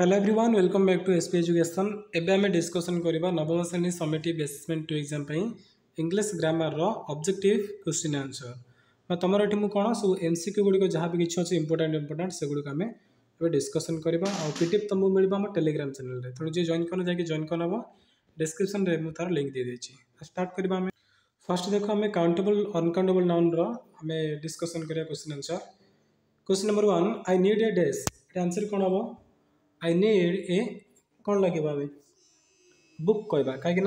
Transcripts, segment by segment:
Hello everyone welcome back to SP education एबे आम discussion करवा नवम श्रेणी summit basement to exam English grammar objective question answer बा तुम ये मुझे कौन सब एम सिक्यू गुड़िक जहाँ भी किसी अच्छे इंपोर्टां इंपोर्टां से गुड़िक आम डिस्कसन करवा और पीटीएफ तुमको मिल आम टेलीग्राम चैनल में तेणु जी जॉइन करना जाकि जॉइन करना हम डिस्क्रिप्सन में मुझे तार लिंक दे देती स्टार्ट करवा फर्स्ट देख आम काउंटेबल अनकाउंटेबल नाउन रम डिस्कसन करवा question answer question number one I need a desk answer कौन हम आई नीड ए कौन लगे अभी बुक कह कहीं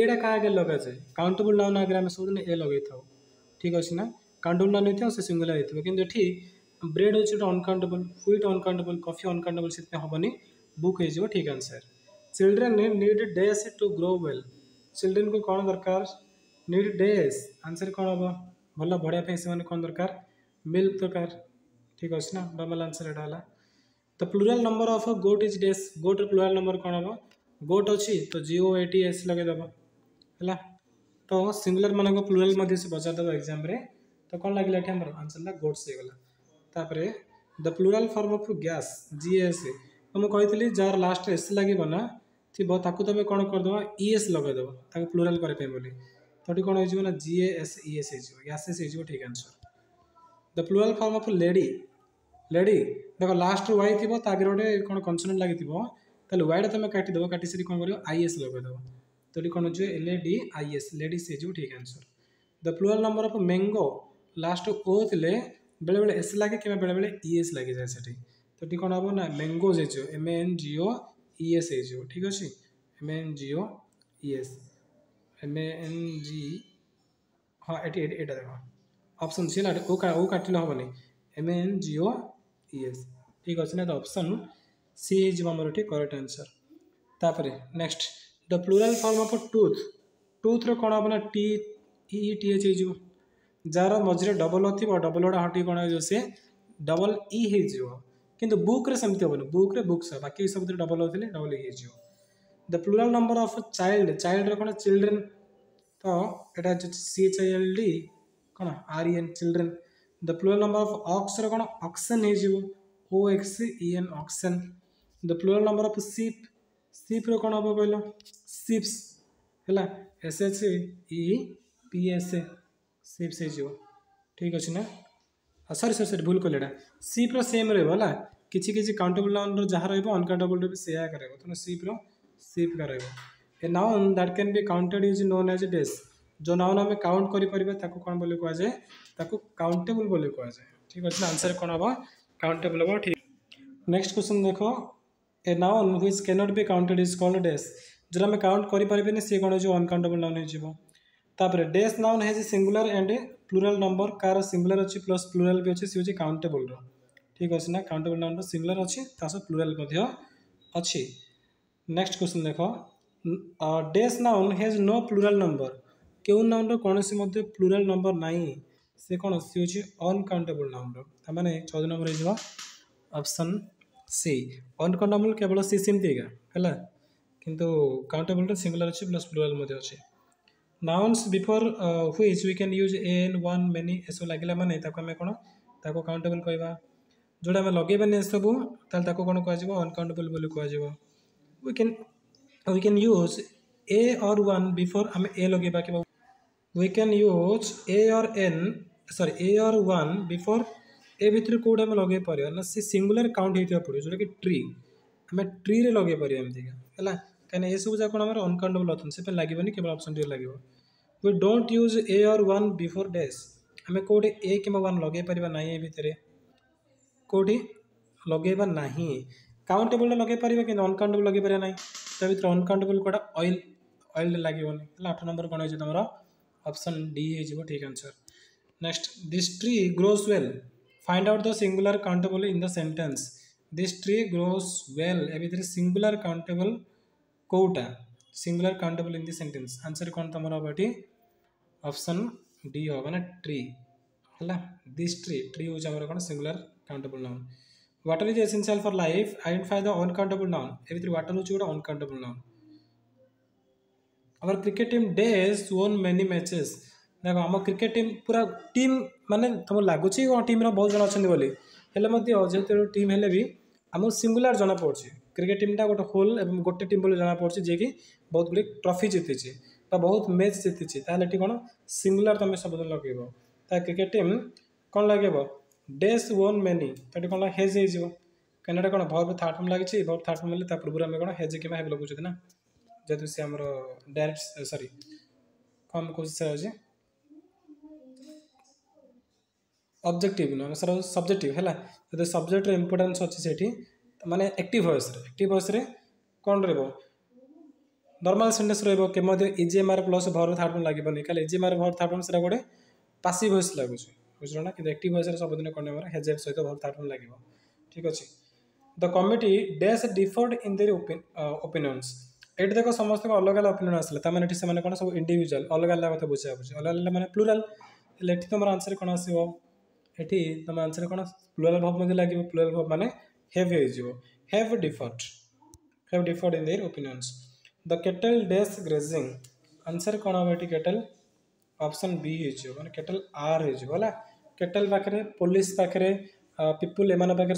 एटा क्या आगे लगा जाए काउंटेबुल नाउन आगे आम सब ए लगे था ठीक अच्छे ना काउंटेबुल नाउन होता है सिंगुलर होता है कि ब्रेड हूँ गोटे uncountable wheat uncountable coffee uncountable से हेनी बुक हो ठीक answer children need desk to grow well children को कौन दरकार नीड डेस आंसर कौन हम भल बढ़ापी से कौन दरकार मिल्क दरकार ठीक अच्छे ना डबल आंसर एटाला तो plural number of goat is the goat plural number कौन हम गोट अच्छी तो G O A T S लगेद है तो सिंगुलर मान प्लूराल से पचारद एक्जाम तो कौन लगे ये आंसर ला गोट से तापरे the plural form of gas G S तो मुझे कही थी जार लास्ट एस लगे ना थी तुम कौन करदे एस लगेद प्लूराल करेंगे तो ये कौन हो G S E S gas S हो ठीक answer the plural form of lady lady ଦେଖ ଲାଷ୍ଟରୁ ୱାଇ ଥିବ ତା ଆଗରେ ଗୋଟେ କ'ଣ କନସୋନାଣ୍ଟ ଲାଗିଥିବ ତାହେଲେ ୱାଇଟା ତୁମେ କାଟିଦେବ କାଟି ସାରି କ'ଣ କରିବ ଆଇଏସ୍ ଲଗେଇଦେବ ତ ଏଠି କ'ଣ ହେଉଛି L A D I E S lady ସେ ଯେଉଁ ଠିକ୍ answer the plural number of mango last O ଥିଲେ ବେଳେବେଳେ ଏସ୍ ଲାଗେ କିମ୍ବା ବେଳେବେଳେ ଇଏସ୍ ଲାଗିଯାଏ ସେଠି ତ ଏଠି କ'ଣ ହେବ ନା ମେଙ୍ଗୋଜ୍ ହେଇଯିବ ଏମ୍ ଏନ୍ ଜିଓ ଇଏସ୍ ହେଇଯିବ ଠିକ୍ ଅଛି M N G O E S M N G ହଁ ଏଠି ଏଇଟା ଦେଖ ଅପସନ୍ ସି ହେଲା ଓ ଓ କାଟିଲେ ହେବନି ଏମ୍ ଏନ୍ ଜିଓ ଇଏସ୍ ଠିକ୍ ଅଛି ନା ତ ଅପସନ୍ ସି ହେଇଯିବ ଆମର ଏଠି କରେକ୍ଟ ଆନ୍ସର୍ ତାପରେ next the plural form of tooth ଟୁଥ୍ର କ'ଣ ହେବ ନା ଟି ଇ ଟି ଏଚ୍ ହେଇଯିବ ଯାହାର ମଝିରେ ଡବଲ ଥିବ ଡବଲଟା ହଟି କ'ଣ ହେଇଯିବ ସେ ଡବଲ ଇ ହେଇଯିବ କିନ୍ତୁ ବୁକ୍ରେ ସେମିତି ହେବନି ବୁକ୍ରେ ବୁକ୍ସ ବାକି ସବୁଥିରେ ଡବଲ ଥିଲେ ଡବଲ ଇ ହେଇଯିବ the plural number of child ଚାଇଲ୍ଡର କ'ଣ ଚିଲଡ୍ରେନ୍ ତ ଏଇଟା C H I L D କ'ଣ R E N children the plural number of ox Rann oxen हो X E N oxen the plural number of sheep सीप्र कौन हम कह sheeps है S H E P S ए sheeps हो ठीक अच्छे ना सरी सरी सरी भूल कल यहाँ सीप्र सेम रहा किसी किसी काउंटेबल नाउन रहा रही है अनकाउंटेबल से तेनाली सीप्र सीप का रोक a noun that can be counted is known as a dash जो नाउन आम काउंट करें कौन बोली कहुए ତାକୁ କାଉଣ୍ଟେବୁଲ୍ ବୋଲି କୁହାଯାଏ ଠିକ୍ ଅଛି ନା ଆନ୍ସର୍ କ'ଣ ହେବ କାଉଣ୍ଟେବୁଲ୍ ହେବ ଠିକ୍ ନେକ୍ସଟ क्वेश्चन देख a noun which cannot be counted is called dash जोटा आम काउंट करें सी कौन हो uncountable noun hopper dash noun has a and plural number car singular अच्छी प्लस प्लूराल भी अच्छे सी हूँ काउंटेबल ठीक अच्छे ना काउंटेबल नाउन सिंगुलर अच्छी सह प्लूराल अच्छी नेक्स्ट क्वेश्चन देख dash noun has no plural number क्यों नाउन कौन से प्लूराल नंबर ना ସେ କ'ଣ ସି ହେଉଛି ଅନକାଉଣ୍ଟେବୁଲ୍ ନାଉନ୍ର ତାମାନେ ଚଉଦ ନମ୍ବର ହେଇଯିବ ଅପସନ୍ ସି ଅନକାଉଣ୍ଟେବୁଲ୍ କେବଳ ସି ସେମିତି ଏକା ହେଲା କିନ୍ତୁ କାଉଣ୍ଟେବୁଲ୍ର ସିଙ୍ଗୁଲାର ଅଛି ପ୍ଲସ୍ ପ୍ଲୁରାଲ୍ ମଧ୍ୟ ଅଛି nouns before which we can use an one many ଏସବୁ ଲାଗିଲା ମାନେ ତାକୁ ଆମେ କ'ଣ ତାକୁ କାଉଣ୍ଟେବୁଲ୍ କହିବା ଯେଉଁଟା ଆମେ ଲଗେଇବାନି ଏସବୁ ତାହେଲେ ତାକୁ କ'ଣ କୁହାଯିବ ଅନକାଉଣ୍ଟେବୁଲ୍ ବୋଲି କୁହାଯିବ we can we can use a or one before ଆମେ ଏ ଲଗେଇବା କିମ୍ବା we can use a or an sorry a or one before ए भितर कौट लगे पार ना सी सिंगुलर काउंट होता पड़ो जो ट्री आम ट्री में लगे पार एम है कहीं सब जगह कौन आम अनकाउंटेबल अच्छे से लगे केवल अप्सन टी लगे we dot use a or one before dash आम कौटे ए कि वन लगे पार ना ये भितर कौटी लगे ना काउंटेबल लगे पार कि अनकाउंटेबल लगे पारे ना तो भर अनकाउंटेबल कौटा अएल अएल लगे आठ नंबर कौन हो तुम्हारा option d is your ठीक answer next this tree grows well find out the singular countable in the sentence this tree grows well ଏବେ ଏଥିରେ singular countable କୋଉଟା singular countable in the sentence answer କ'ଣ ତମର ହେବ ଏଠି option d ହେବ ମାନେ tree ହେଲା this tree tree ହେଉଛି ଆମର କ'ଣ singular countable noun water is essential for life identify the uncountable noun ଏବେ ଏଥିରେ water ହେଉଛି ଗୋଟେ uncountable noun আমার cricket team dash won many matches ଦେଖ ଆମ କ୍ରିକେଟ୍ ଟିମ୍ ପୁରା ଟିମ୍ ମାନେ ତୁମକୁ ଲାଗୁଛି କ'ଣ ଟିମ୍ର ବହୁତ ଜଣ ଅଛନ୍ତି ବୋଲି ହେଲେ ମଧ୍ୟ ଯେହେତୁ ଟିମ୍ ହେଲେ ବି ଆମକୁ ସିଙ୍ଗୁଲାର ଜଣାପଡ଼ୁଛି କ୍ରିକେଟ୍ ଟିମ୍ଟା ଗୋଟେ ହୋଲ୍ ଏବଂ ଗୋଟେ ଟିମ୍ ବୋଲି ଜଣାପଡ଼ୁଛି ଯିଏକି ବହୁତ ଗୁଡ଼ିଏ ଟ୍ରଫି ଜିତିଛି ବା ବହୁତ ମ୍ୟାଚ୍ ଜିତିଛି ତାହେଲେ ଏଠି କ'ଣ ସିଙ୍ଗୁଲାର ତୁମେ ଶବ୍ଦ ଲଗେଇବ ତା କ୍ରିକେଟ୍ ଟିମ୍ କ'ଣ ଲଗେଇବ ଡେସ୍ ଓନ୍ ମେନି ତ ଏଠି କ'ଣ ହେଜ୍ ହେଇଯିବ କାହିଁକିନା ଏଟା କ'ଣ ଭର୍ବ ଥାର୍ଡ଼ ଫର୍ମ ଲାଗିଛି ଭର୍ବ ଥାର୍ଡ଼ ଫର୍ମ ହେଲେ ତା ପୂର୍ବରୁ ଆମେ କ'ଣ ହେଜ୍ କିମ୍ବା ହେବ୍ ଲଗାଉଛନ୍ତି ନା ଯେହେତୁ ସେ ଆମର ଡାଇରେକ୍ଟ ସରି କ'ଣ ଆମେ କହୁଛୁ ସେ ହେଉଛି ଅବଜେକ୍ଟିଭ୍ ନୁହଁ ସାର୍ ହେଉଛି ସବଜେକ୍ଟିଭ୍ ହେଲା ଯଦି ସବଜେକ୍ଟର ଇମ୍ପୋର୍ଟାନ୍ସ ଅଛି ସେଇଠି ମାନେ ଆକ୍ଟିଭ୍ ଭଏସ୍ରେ ଆକ୍ଟିଭ୍ ଭଏସ୍ରେ କ'ଣ ରହିବ ନର୍ମାଲ୍ ସେଣ୍ଟେନ୍ସ ରହିବ କେ ମଧ୍ୟ is am are plus verb third form ଲାଗିବନି ଖାଲି ଇଜିଏମ୍ଆର୍ ଭର୍ ଥାର୍ଡ଼ ଫର୍ମ ସେଇଟା ଗୋଟେ ପାସିଭ୍ ଭଏସ୍ ଲାଗୁଛି ବୁଝିଲ ନା କିନ୍ତୁ ଆକ୍ଟିଭ୍ ଭଏସ୍ରେ ସବୁଦିନ କ'ଣ ଆମର ହେଜେବ୍ ସହିତ ଭର୍ ଥାର୍ଡ଼ ଫର୍ମ ଲାଗିବ ଠିକ୍ ଅଛି ଦ କମିଟି ଡେସ୍ ଡିଫର୍ଡ ଇନ୍ ଦେର୍ ଓପିନିଅନ୍ସ ये देख समस्त अलग अलग ओपिनियन आसाला से कौन सब इंडिजुआल अलग अलग क्या बुझा बुझे अलग अलग मैंने प्लूराल ये तुम आंसर कौन आस तुम आंसर कौन प्लूराल भव मैं लगे प्लूराल भव मैंने हेव हो default have default in the opinions the cattle does grazing answer कौन हम ये केटल ऑप्शन बी हो मैं केटल आर होगा केटल पाखे पुलिस पाखे पीपुल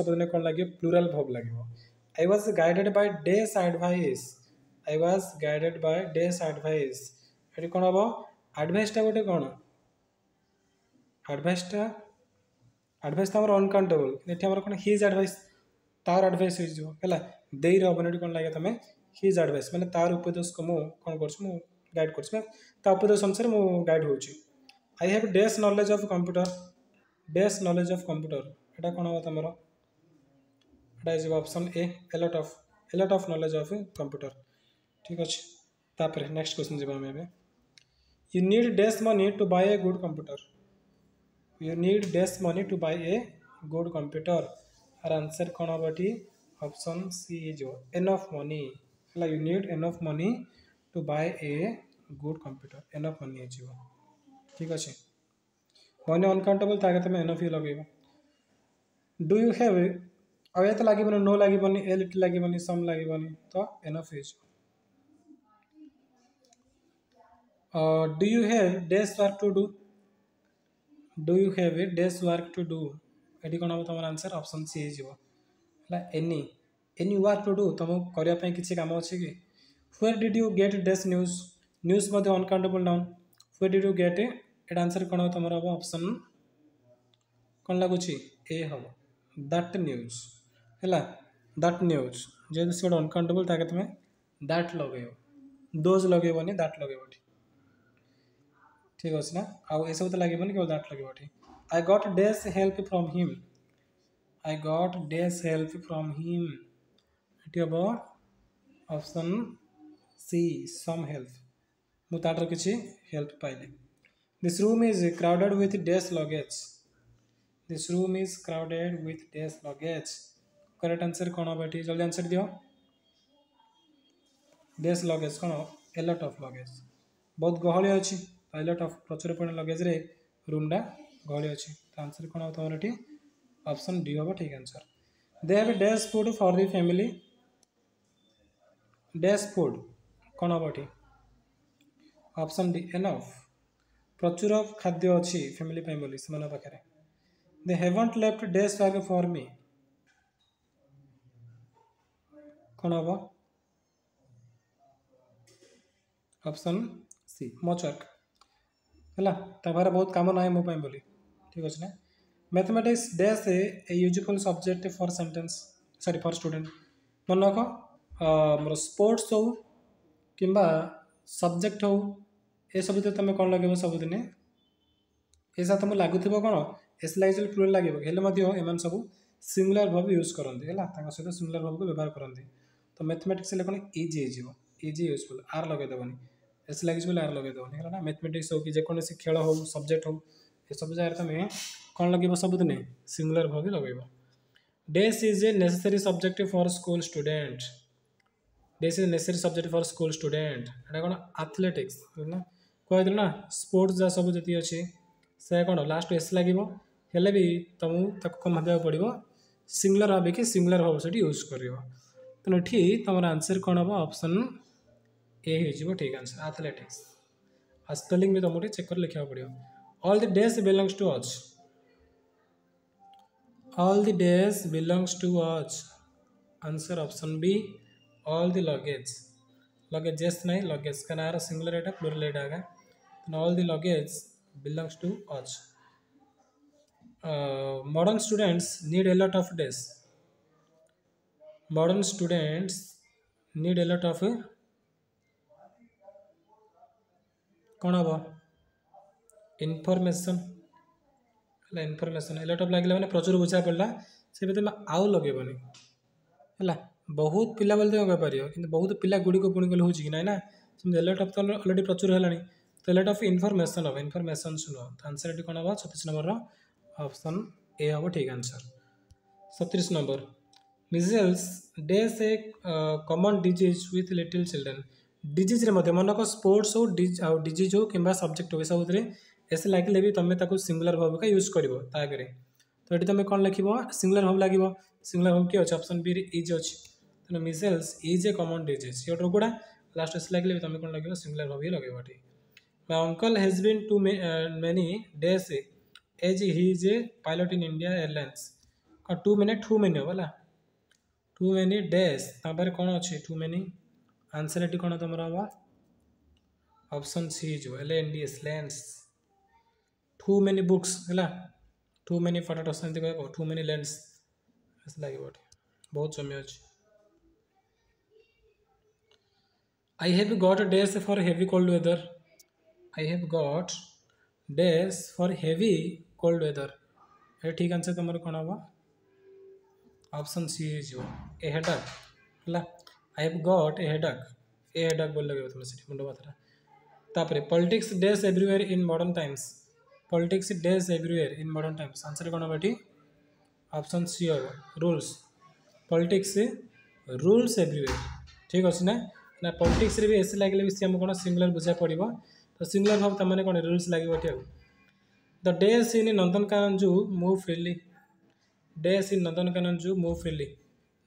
सब दिन कौन लगे प्लूराल भव लगे I was guided by this advice I was guided by this advice ये कौन हम आडभसटा गोटे कौन आडभसटा आडभाइस तो अनकाउंटेबल ये कौन हिज आडभस तार आडभस होगा दे रहा ये कौन लगे तुम्हें हिज आडभस मैंने तार उपदेश को मुझे कौन कर गाइड करपदेश अनुसार मुझे गाइड हो I have dash knowledge of computer dash knowledge of computer यहाँ कौन हाँ तुम्हारा option A a lot of a lot of knowledge of computer ठीक अच्छे तापर next question ji A you need dash money to buy a good computer you need dash money to buy a good computer are answer कौन Hattie option C is enough money है you need enough money to buy a good computer enough money हो ठीक अच्छे money uncountable था तुम enough ही लगे do you have अब ये तो लगे नो लगे एल टी लगे सम लगे तो एनफ हो uh, do you have days work to do do you have a days work to do ଏଠି କ'ଣ ହେବ ତୁମର ଆନ୍ସର୍ ଅପସନ୍ ସି ହେଇଯିବ ହେଲା any any work to do ତୁମକୁ କରିବା ପାଇଁ କିଛି କାମ ଅଛି କି where did you get dash news news ମଧ୍ୟ uncountable noun where did you get ଏଇଟା ଆନ୍ସର୍ କ'ଣ ହେବ ତୁମର ହେବ ଅପସନ୍ କ'ଣ ଲାଗୁଛି ଏ ହେବ ଦାଟ୍ ନ୍ୟୁଜ୍ ହେଲା ଦାଟ୍ ନ୍ୟୁଜ୍ ଯେହେତୁ ସେ ଗୋଟେ ଅନକାଉଣ୍ଟେବୁଲ୍ ତାକେ ତୁମେ ଦାଟ୍ ଲଗେଇବ ଡୋଜ୍ ଲଗେଇବନି ଦାଟ୍ ଲଗେଇବ ଏଠି ঠিক ଅଛି ନା ଆଉ ଏସବୁ ତ ଲାଗିବନି କେବଳ ଦ୍ୟାଟ୍ ଲାଗିବ ଏଠି I got dash help from him I got dash help from him ଏଠି ହେବ ଅପସନ୍ ସି ସମ୍ ହେଲ୍ପ ମୁଁ ତା'ଠାରୁ କିଛି ହେଲ୍ପ ପାଇଲି this room is crowded with dash luggage this room is crowded with dash luggage correct answer कौन हम ये जल्दी आंसर दियो डेस लगेज कौन ए लट अफ लगेज बहुत गहली अच्छी ପାଇଲଟ ପ୍ରଚୁର ପରିମାଣ ଲଗେଜରେ ରୁମ୍ଟା ଗହଳି ଅଛି ତ ଆନ୍ସର କ'ଣ ହେବ ତୁମର ଏଠି ଅପସନ୍ ଡି ହେବ ଠିକ୍ answer they have dash food for the family dash food କ'ଣ ହେବ ଏଠି ଅପସନ୍ ଡି ଏନଫ୍ ପ୍ରଚୁର ଖାଦ୍ୟ ଅଛି ଫ୍ୟାମିଲି ପାଇଁ ବୋଲି ସେମାନଙ୍କ ପାଖରେ they haven't left dash work for me କ'ଣ ହେବ ଅପସନ୍ ସି ମଚ୍ ୱାର୍କ है बहुत कम ना मोप बोली ठीक अच्छे ना mathematics dash a useful subject for sentence sorry for student मन रख मोर स्पोर्ट्स हो कि सब्जेक्ट हो सब तुम कौन लगे सबुदे ऐसा तुम लगू कौन एस लाइज प्रूल लगे हेल्ले एम सब सिंगुलर भाव यूज करते सहित सिंगुलर भाव को व्यवहार करती तो मैथमेटिक्स कौन इजी हो इजी यूजफुल आर लगेदेवनी ଏସ୍ ଲାଗିଯିବ ଆର୍ ଲଗେଇଦେବ ହେଇଗଲା ନା ମ୍ୟାଥମେଟିକ୍ସ ହଉ କି ଯେକୌଣସି ଖେଳ ହଉ ସବଜେକ୍ଟ ହଉ ଏସବୁ ଜାଗାରେ ତୁମେ କ'ଣ ଲଗେଇବ ସବୁଦିନେ ସିଙ୍ଗୁଲାର ଭବ ବି ଲଗେଇବ dash is a necessary subject for school student dash is necessary subject for school student ଏଇଟା କ'ଣ ଆଥଲେଟିକ୍ସ ନା କୁହାଯାଇଥିଲ ନା ସ୍ପୋର୍ଟସ୍ ଯାହା ସବୁ ଯେତିକି ଅଛି ସେଟା କ'ଣ ଲାଷ୍ଟ ଏସ୍ ଲାଗିବ ହେଲେ ବି ତୁମକୁ ତାକୁ କମା ଦେବାକୁ ପଡ଼ିବ ସିଙ୍ଗୁଲାର ଭାବିକି ସିଙ୍ଗୁଲାର ଭାବ ସେଠି ୟୁଜ୍ କରିବ ତେଣୁ ଏଠି ତୁମର ଆନ୍ସର୍ କ'ଣ ହେବ ଅପସନ୍ ए हो ठीक आंसर आथलेटिक्स आ स्पेलिंग भी तुमको चेक कर लिखा पड़ो अल दि डेज बिलंगस टू अच्छ all the dash belongs to अच्छ answer option B all the luggage luggage जेस ना लगेज क्या आर सिंगुलर प्लोरल एटा आगे अल दि लगेज बिलंगस टू अच modern students need a lot of dash modern students need a lot of कौन हम information information AILET लगे मैंने प्रचुर बुझा पड़ा से भी तुम्हें तो आउ लगेबन है बहुत पिला बोलते तुम कहपर कि बहुत पिला गुड़ी पुणी गल तो तो हो ना ना एलर्ट अफ तो अलरेडी प्रचुर है तो एलर्ट अफ इनफर्मेसन हम इनफर्मेसन शुनो तो आंसर ये कौन हाँ छतीस नंबर रपसन ए हम ठीक आंसर सतीस नंबर मिजेल्स डे से common disease with little children ଡିଜିଜ୍ରେ ମଧ୍ୟ ମନେକ ସ୍ପୋର୍ଟସ୍ ହେଉ ଆଉ ଡିଜିଜ୍ ହେଉ କିମ୍ବା ସବଜେକ୍ଟ ହେଉ ଏସବୁଥିରେ ଏସ୍ ଲାଗିଲେ ବି ତୁମେ ତାକୁ ସିଙ୍ଗୁଲାର ଭାବିକା ୟୁଜ୍ କରିବ ତା ଆଗରେ ତ ଏଠି ତୁମେ କ'ଣ ଲେଖିବ ସିଙ୍ଗୁଲାର ଭାବ ଲାଗିବ ସିଙ୍ଗୁଲାର ଭାବ କିଏ ଅଛି ଅପସନ୍ ବିରେ ଇଜ୍ ଅଛି ତେଣୁ measles is a common disease ଇଏ ଗୋଟେ ରୋଗଟା ଲାଷ୍ଟ ଏସ୍ ଲାଗିଲେ ବି ତୁମେ କ'ଣ ଲଗେଇବ ସିଙ୍ଗୁଲାର ଭାବ ହିଁ ଲଗେଇବ ଏଠି My uncle has been to many days as he is a pilot in India Airlines. Two many, two many, बोला. Too many days. तापर कौन अच्छे? Too many आंसर ये कौन तुम हम अपसन सी जो L N D S lens too many books है टू मेनि फटोटो कह टू मेनि लेंस लगे बहुत समय अच्छे I have got dash for heavy cold weather I have got dash for heavy cold weather ये ठीक answer तुम कौन हाँ अपसन सी जो यहाँ है आई have gut A headache A headache बोल लगे तुम्हें मुंड माथा तापर politics dash everywhere in modern times politics dash everywhere in modern times answer कौन हम ये ऑप्शन सी हम रूल्स पॉलिटिक्स रूल्स एव्रिवेयर ठीक अच्छे ना ना पलिटिक्स भी एस लगे भी सी आम कौन सिमिलर बुझा पड़ो तो सिमिलर भाव तुम कौन रूल्स लगे ये the dash in Nandankanan zoo move freely dash in Nandankanan zoo move freely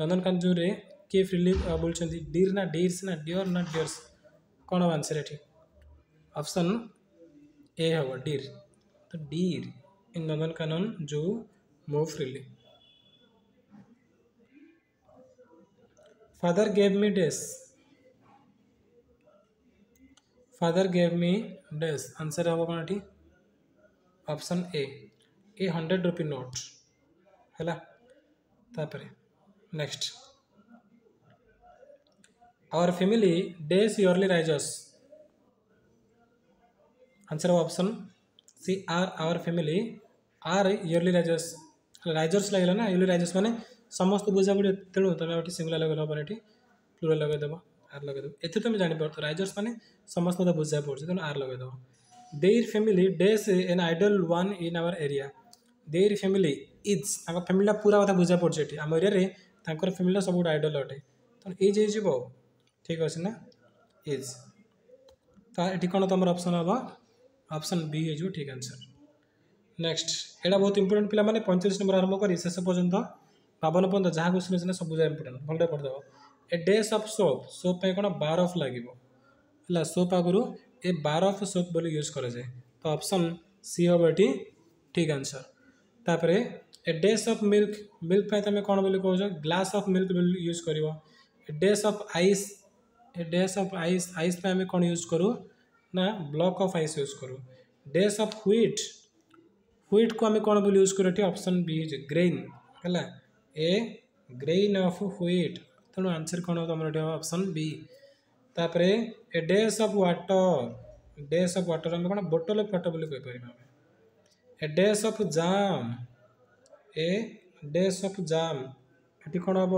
Nandankanan जू रे किए फ्रिली बोल डीर ना डीर्स ना डिओर ना डिर्स कौन हम आंसर एटी ऑप्शन ए हम डीर तो डीर इन नंदनकानन जो move freely father gave me dash father gave me dash answer हम कौन eighty option A a hundred rupee note है next our family days yearly rises answer of option C are our family are yearly risers risers लगे ना yearly risers मैंने समस्त बुझा पड़े तेणु तुम ये सिंगुला लगे पर ये प्लूरा लगेदेव आर लगेदेव ये तुम जापर राइजर्स मैंने समस्त मतलब बुझा पड़े तेणु are लगेदेव their family dash an ideal one in our area their family is family पूरा कथा बुझा पड़े आम एरिया फैमिली सब आइडल अटे तेणु इज हो ଠିକ୍ ଅଛି ନା ଇଜ୍ ତା ଏଠି କ'ଣ ତୁମର ଅପସନ୍ ହେବ ଅପସନ୍ ବି ହେଇଯିବ ଠିକ୍ ଆନ୍ସର୍ ନେକ୍ସଟ ଏଇଟା ବହୁତ ଇମ୍ପୋର୍ଟାଣ୍ଟ ପିଲାମାନେ ପଇଁତିରିଶ ନମ୍ବର ଆରମ୍ଭ କରି ଶେଷ ପର୍ଯ୍ୟନ୍ତ ବାବନ ପର୍ଯ୍ୟନ୍ତ ଯାହାକୁ ଶୁଣି ସିନା ସବୁ ଯାହା ଇମ୍ପୋର୍ଟାଣ୍ଟ ଭଲରେ ପଢ଼ିଦେବ A dash of soap soap ପାଇଁ କ'ଣ ବାର ଅଫ୍ ଲାଗିବ ହେଲା ସୋପ୍ ଆଗରୁ ଏ ବାର ଅଫ୍ ସୋପ୍ ବୋଲି ୟୁଜ୍ କରାଯାଏ ତ ଅପସନ୍ ସି ହେବ ଏଠି ଠିକ୍ ଆନ୍ସର୍ ତାପରେ a dash of milk milk ପାଇଁ ତୁମେ କ'ଣ ବୋଲି କହୁଛ ଗ୍ଲାସ୍ ଅଫ୍ ମିଲ୍କ ବୋଲି ୟୁଜ୍ କରିବ a dash of ice dash of ice ice ice हमें कौन यूज करूँ ना ब्लॉक ऑफ आइस यूज करूँ डेस ऑफ व्हीट व्हीट को हमें कौन बोले यूज करूँ ये ऑप्शन बी ग्रेन है ए ग्रेन ऑफ व्हीट तेणु आंसर कौन हम तुम ऑप्शन बी तापर a dash of water dash of water आम कौन बोटल ऑफ वाटर बोली कहीपर ए dash of jam A dash of जाम ये कौन हम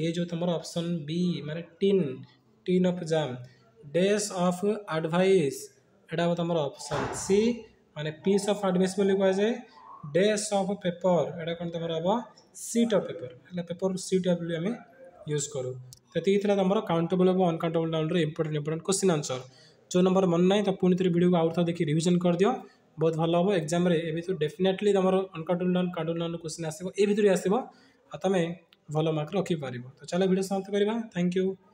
ये जो तुम ऑप्शन बी मैं tin tin of jam dash of advice ଏଇଟା ହେବ ତୁମର ଅପସନ୍ ସି ମାନେ ପିସ୍ ଅଫ୍ ଆଡ଼ଭାଇସ୍ ବୋଲି କୁହାଯାଏ ଡେସ୍ ଅଫ୍ ପେପର୍ ଏଇଟା କ'ଣ ତୁମର ହେବ ସିଟ୍ ଅଫ୍ ପେପର୍ ହେଲେ ପେପର୍ ସିଟ୍ ବୋଲି ଆମେ ୟୁଜ୍ କରୁ ଏତିକି ଥିଲା ତୁମର କାଉଣ୍ଟେବଲ୍ ଏବଂ ଅନକାଉଣ୍ଟେବଲ୍ ଡାଉନ୍ର ଇମ୍ପୋର୍ଟାଣ୍ଟ ଇମ୍ପୋର୍ଟାଣ୍ଟ କ୍ୱେଶ୍ଚିନ୍ ଆନ୍ସର୍ ଯେଉଁ ନମ୍ବର ମନେ ନାହିଁ ତ ପୁଣି ଥରେ ଭିଡ଼ିଓକୁ ଆଉ ଥରେ ଦେଖି ରିଭିଜନ୍ କରିଦିଅ ବହୁତ ଭଲ ହେବ ଏକ୍ଜାମ୍ରେ ଏ ଭିତରୁ ଡେଫିନେଟଲି ତୁମର uncountable noun countable noun question ଆସିବ ଏ ଭିତରୁ ଆସିବ ଆଉ ତୁମେ ଭଲ ମାର୍କ ରଖିପାରିବ ତ ଚାଲ ଭିଡ଼ିଓ ସମାପ୍ତ କରିବା ଥ୍ୟାଙ୍କ ୟୁ